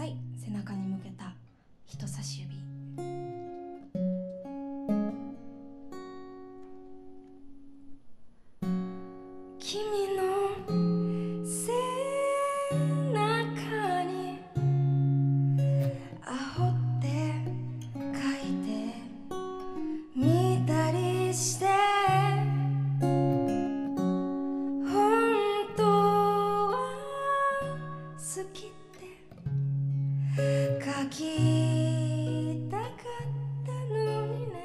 さい。背中に向けた人差し指。書きたかったのにね。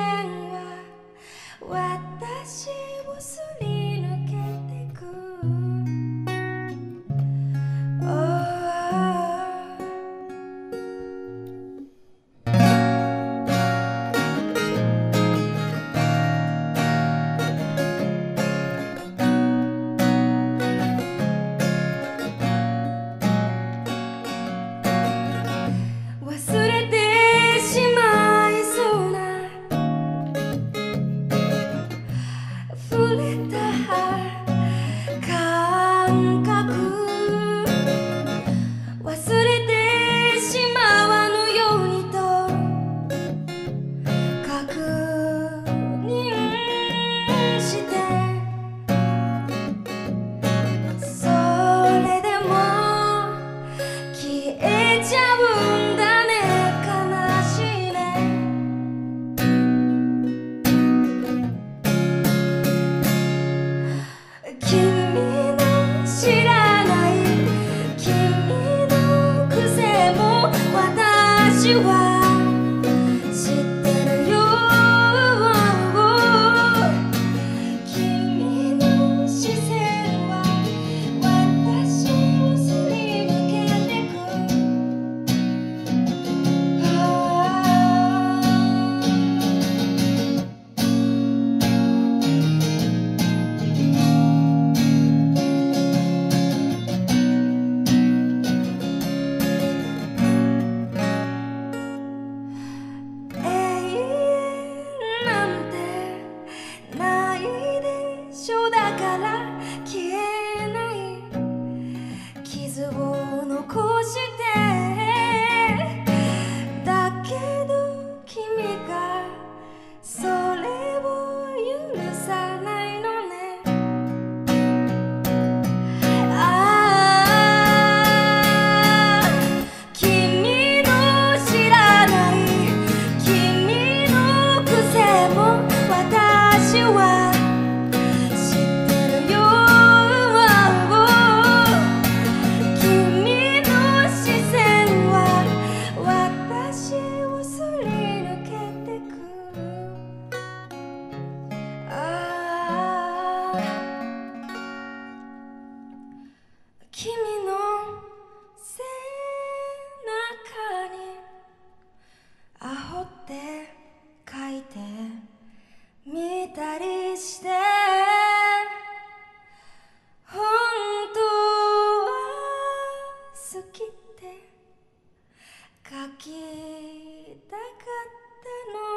は私をすり残しての